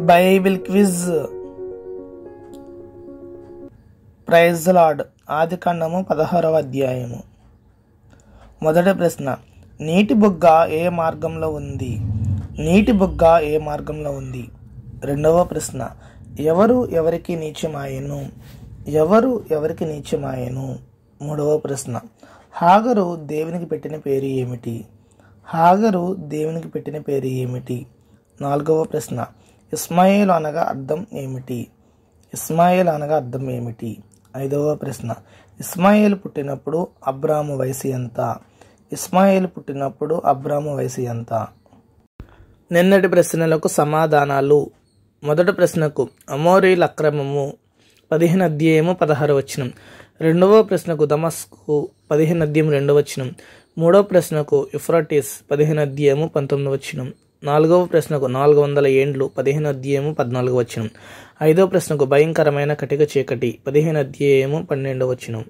Bible quiz. Praise lord. ఆది కాండము పదహారవ అధ్యాయము. మొదటి ప్రశ్న. నీటి బుగ్గ ఏ మార్గంలో ఉంది? నీటి బుగ్గ ఏ మార్గంలో ఉంది? రెండవ ప్రశ్న. ఎవరు ఎవరికి నీచమాయను? ఎవరు ఎవరికి నీచమాయను? మూడవ ప్రశ్న. హాగరు దేవునికి పెట్టిన పేరు ఏమిటి? హాగరు దేవునికి పెట్టిన పేరు ఏమిటి? నాలుగవ ప్రశ్న. ఇస్మాయిల్ అనగా అర్థం ఏమిటి? ఇస్మాయిల్ అనగా అర్థం ఏమిటి? ఐదవ ప్రశ్న. ఇస్మాయిల్ పుట్టినప్పుడు అబ్రాము వయసు ఎంత? ఇస్మాయిల్ పుట్టినప్పుడు అబ్రాము వయసు ఎంత? నిన్నటి ప్రశ్నలకు సమాధానాలు. మొదటి ప్రశ్నకు అమోరీల అక్రమము పదిహేను అధ్యాయము పదహారు వచనం. రెండవ ప్రశ్నకు దమస్కు పదిహేను అధ్యాయం రెండవ వచనం. మూడవ ప్రశ్నకు ఇఫ్రాటిస్ పదిహేను అధ్యాయము పంతొమ్మిది వచనం. నాలుగవ ప్రశ్నకు నాలుగు వందల ఏండ్లు పదిహేను అధ్యాయము పద్నాలుగు వచ్చినం ఐదవ ప్రశ్నకు భయంకరమైన కటిక చీకటి పదిహేను అధ్యాయము పన్నెండవ వచ్చినం